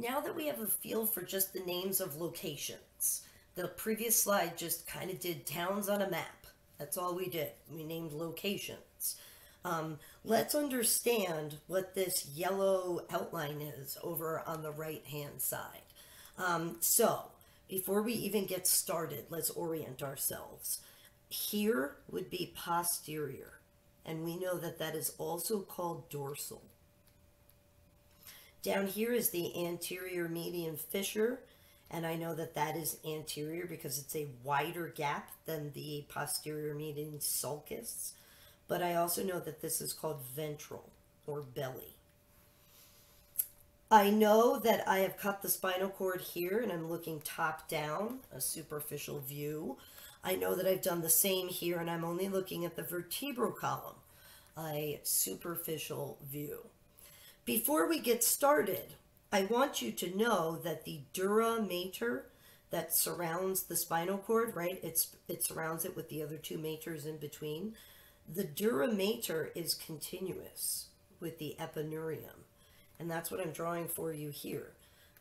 now that we have a feel for just the names of locations, the previous slide just kind of did towns on a map. That's all we did. We named locations. Um, let's understand what this yellow outline is over on the right hand side. Um, so, before we even get started, let's orient ourselves. Here would be posterior, and we know that that is also called dorsal. Down here is the anterior median fissure, and I know that that is anterior because it's a wider gap than the posterior median sulcus. But I also know that this is called ventral or belly. I know that I have cut the spinal cord here and I'm looking top down, a superficial view. I know that I've done the same here and I'm only looking at the vertebral column, a superficial view. Before we get started, I want you to know that the dura mater that surrounds the spinal cord, right? It's it surrounds it with the other two maters in between. The dura mater is continuous with the epineurium, and that's what I'm drawing for you here.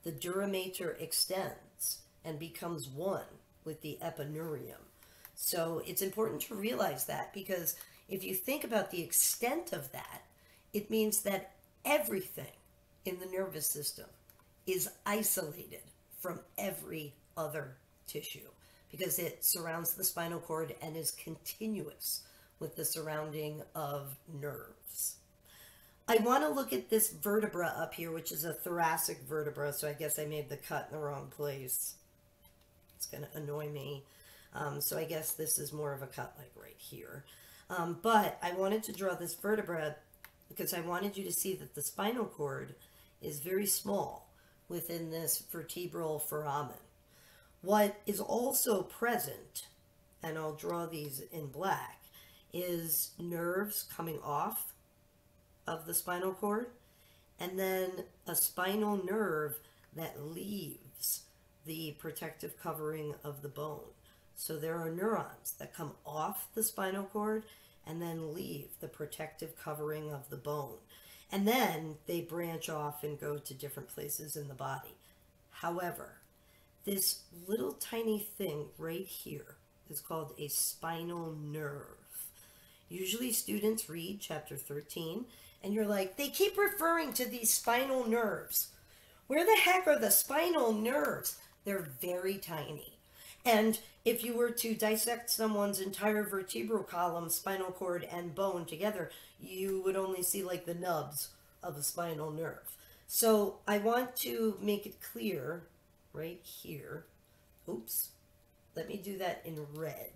The dura mater extends and becomes one with the epineurium. So it's important to realize that because if you think about the extent of that, it means that everything in the nervous system is isolated from every other tissue because it surrounds the spinal cord and is continuous with the surrounding of nerves. I want to look at this vertebra up here, which is a thoracic vertebra, so I guess I made the cut in the wrong place. It's going to annoy me. Um, so I guess this is more of a cut like right here. Um, but I wanted to draw this vertebra because I wanted you to see that the spinal cord is very small within this vertebral foramen. What is also present, and I'll draw these in black, is nerves coming off of the spinal cord and then a spinal nerve that leaves the protective covering of the bone. So there are neurons that come off the spinal cord and then leave the protective covering of the bone. And then they branch off and go to different places in the body. However, this little tiny thing right here is called a spinal nerve. Usually students read chapter 13 and you're like, they keep referring to these spinal nerves. Where the heck are the spinal nerves? They're very tiny. And if you were to dissect someone's entire vertebral column, spinal cord, and bone together, you would only see like the nubs of a spinal nerve. So I want to make it clear right here. Oops. Let me do that in red.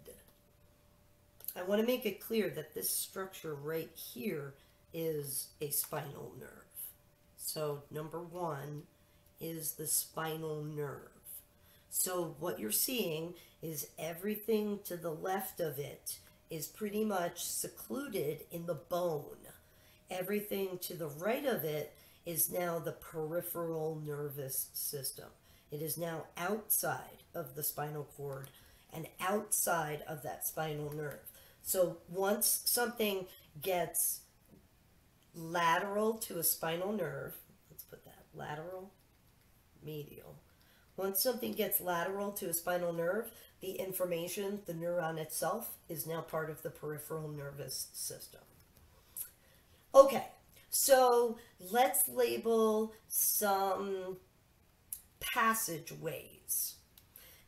I want to make it clear that this structure right here is a spinal nerve. So number one is the spinal nerve. So what you're seeing is everything to the left of it is pretty much secluded in the bone. Everything to the right of it is now the peripheral nervous system. It is now outside of the spinal cord and outside of that spinal nerve. So once something gets lateral to a spinal nerve, let's put that lateral, medial, once something gets lateral to a spinal nerve, the information, the neuron itself, is now part of the peripheral nervous system. Okay, so let's label some passageways.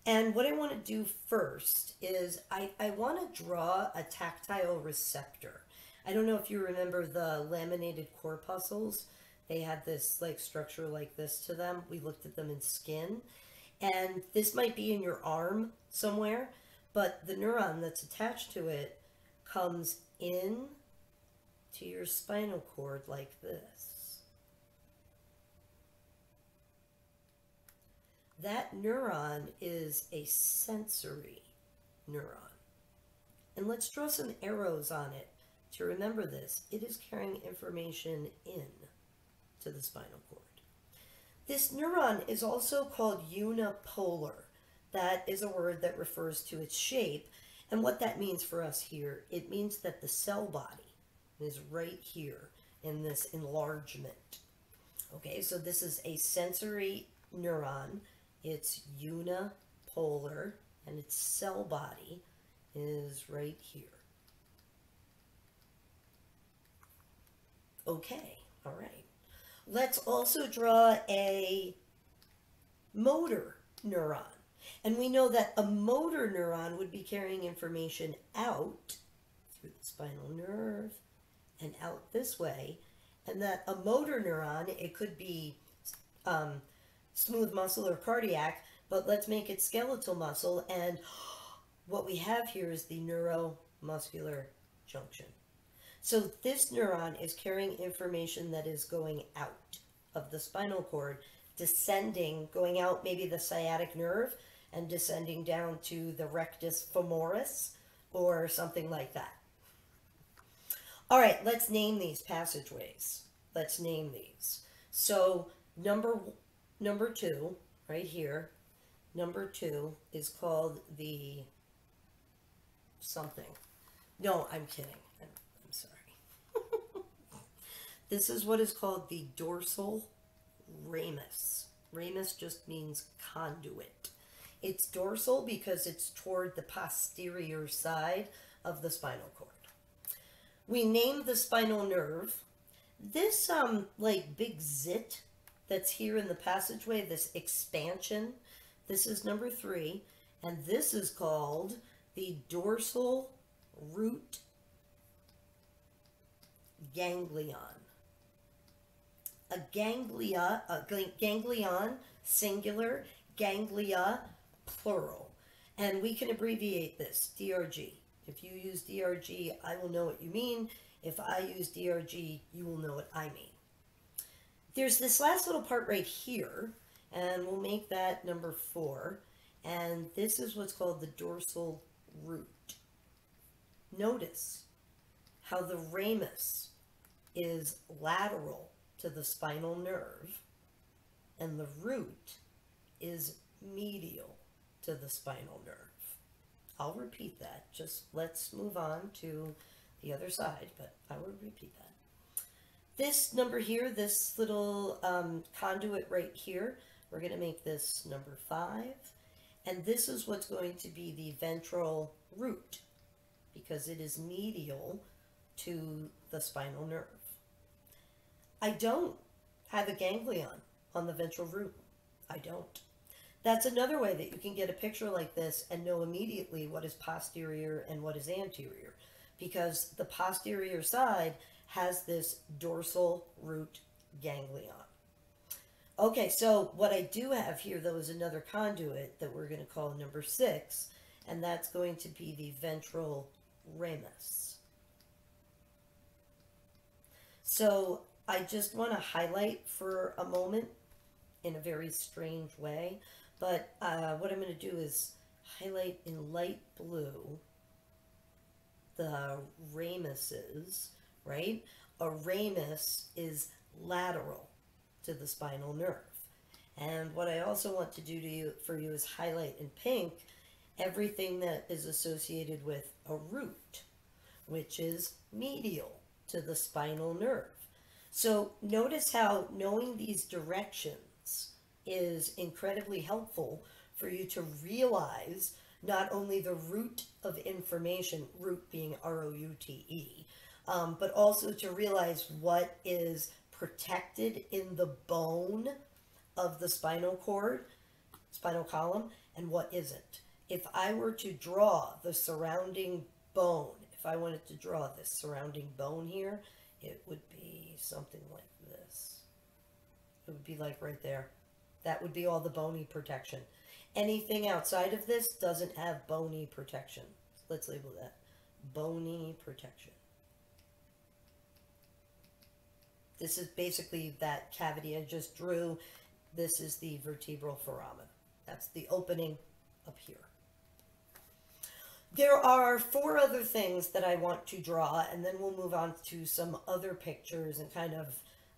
And what I want to do first is I, I want to draw a tactile receptor. I don't know if you remember the laminated corpuscles they had this like structure like this to them. We looked at them in skin. And this might be in your arm somewhere, but the neuron that's attached to it comes in to your spinal cord like this. That neuron is a sensory neuron. And let's draw some arrows on it to remember this. It is carrying information in to the spinal cord. This neuron is also called unipolar. That is a word that refers to its shape. And what that means for us here, it means that the cell body is right here in this enlargement. Okay, so this is a sensory neuron. It's unipolar, and its cell body is right here. Okay, all right. Let's also draw a motor neuron. And we know that a motor neuron would be carrying information out through the spinal nerve and out this way. And that a motor neuron, it could be um, smooth muscle or cardiac, but let's make it skeletal muscle. And what we have here is the neuromuscular junction. So this neuron is carrying information that is going out of the spinal cord, descending, going out maybe the sciatic nerve and descending down to the rectus femoris or something like that. All right, let's name these passageways. Let's name these. So number number two, right here, number two is called the something. No, I'm kidding. I'm, I'm sorry. This is what is called the dorsal ramus. Ramus just means conduit. It's dorsal because it's toward the posterior side of the spinal cord. We name the spinal nerve. This um like big zit that's here in the passageway, this expansion, this is number three, and this is called the dorsal root ganglion. A ganglia, a ganglion, singular, ganglia, plural. And we can abbreviate this, DRG. If you use DRG, I will know what you mean. If I use DRG, you will know what I mean. There's this last little part right here, and we'll make that number four. And this is what's called the dorsal root. Notice how the ramus is lateral to the spinal nerve, and the root is medial to the spinal nerve. I'll repeat that. Just let's move on to the other side, but I will repeat that. This number here, this little um, conduit right here, we're going to make this number 5. And this is what's going to be the ventral root because it is medial to the spinal nerve. I don't have a ganglion on the ventral root. I don't. That's another way that you can get a picture like this and know immediately what is posterior and what is anterior because the posterior side has this dorsal root ganglion. Okay, so what I do have here, though, is another conduit that we're going to call number six, and that's going to be the ventral ramus. So I just want to highlight for a moment in a very strange way, but uh, what I'm going to do is highlight in light blue the ramuses, right? A ramus is lateral to the spinal nerve. And what I also want to do to you for you is highlight in pink everything that is associated with a root, which is medial to the spinal nerve. So notice how knowing these directions is incredibly helpful for you to realize not only the route of information, route being R-O-U-T-E, um, but also to realize what is protected in the bone of the spinal cord, spinal column, and what isn't. If I were to draw the surrounding bone, if I wanted to draw this surrounding bone here, it would be something like this. It would be like right there. That would be all the bony protection. Anything outside of this doesn't have bony protection. Let's label that. Bony protection. This is basically that cavity I just drew. This is the vertebral foramen. That's the opening up here. There are four other things that I want to draw, and then we'll move on to some other pictures and kind of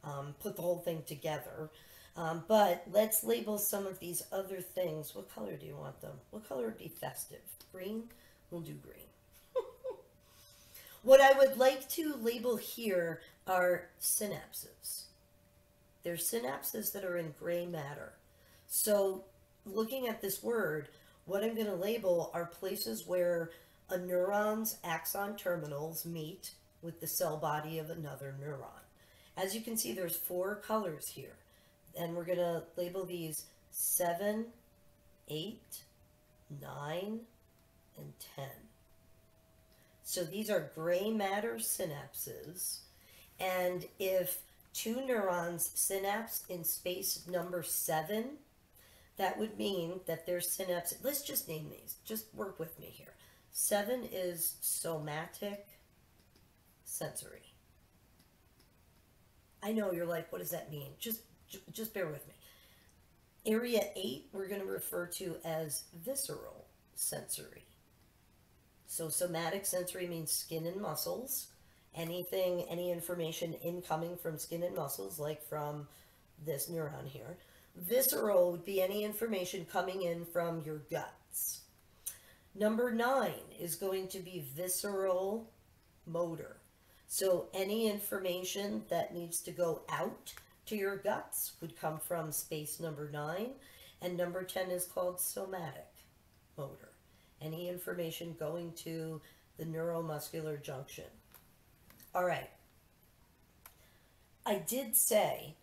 um, put the whole thing together. Um, but let's label some of these other things. What color do you want them? What color would be festive? Green? We'll do green. what I would like to label here are synapses. They're synapses that are in gray matter. So, looking at this word, what I'm going to label are places where a neuron's axon terminals meet with the cell body of another neuron. As you can see, there's four colors here. And we're going to label these 7, 8, 9, and 10. So these are gray matter synapses. And if two neurons synapse in space number 7, that would mean that their synapse, let's just name these, just work with me here. 7 is somatic sensory. I know you're like, what does that mean? Just, just bear with me. Area 8, we're going to refer to as visceral sensory. So somatic sensory means skin and muscles. Anything, any information incoming from skin and muscles, like from this neuron here. Visceral would be any information coming in from your guts. Number nine is going to be visceral motor. So any information that needs to go out to your guts would come from space number nine. And number 10 is called somatic motor. Any information going to the neuromuscular junction. All right. I did say,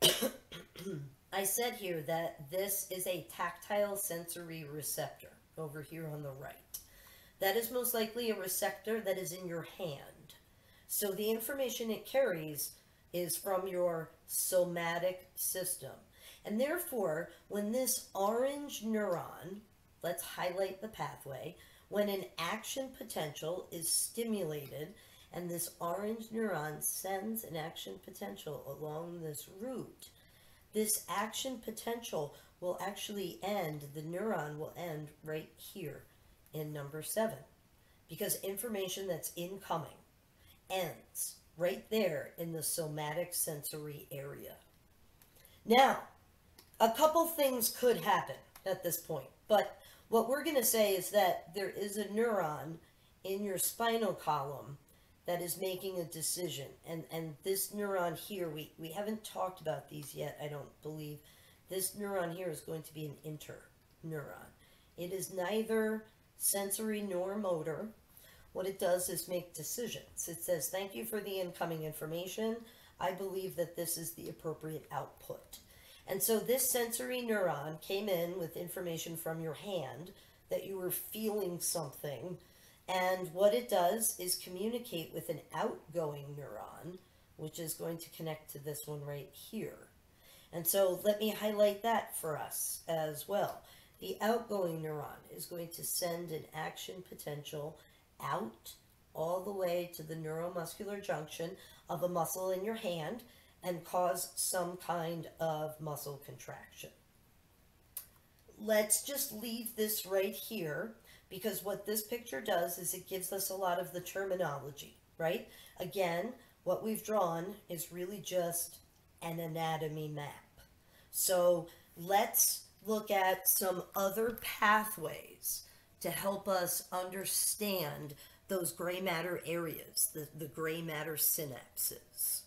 I said here that this is a tactile sensory receptor over here on the right. That is most likely a receptor that is in your hand. So the information it carries is from your somatic system. And therefore, when this orange neuron, let's highlight the pathway, when an action potential is stimulated and this orange neuron sends an action potential along this route, this action potential will actually end, the neuron will end right here in number seven because information that's incoming ends right there in the somatic sensory area. Now, a couple things could happen at this point, but what we're going to say is that there is a neuron in your spinal column that is making a decision. And, and this neuron here, we, we haven't talked about these yet, I don't believe. This neuron here is going to be an interneuron. It is neither sensory nor motor. What it does is make decisions. It says, thank you for the incoming information. I believe that this is the appropriate output. And so this sensory neuron came in with information from your hand that you were feeling something and what it does is communicate with an outgoing neuron, which is going to connect to this one right here. And so let me highlight that for us as well. The outgoing neuron is going to send an action potential out all the way to the neuromuscular junction of a muscle in your hand and cause some kind of muscle contraction. Let's just leave this right here because what this picture does is it gives us a lot of the terminology, right? Again, what we've drawn is really just an anatomy map. So let's look at some other pathways to help us understand those gray matter areas, the, the gray matter synapses.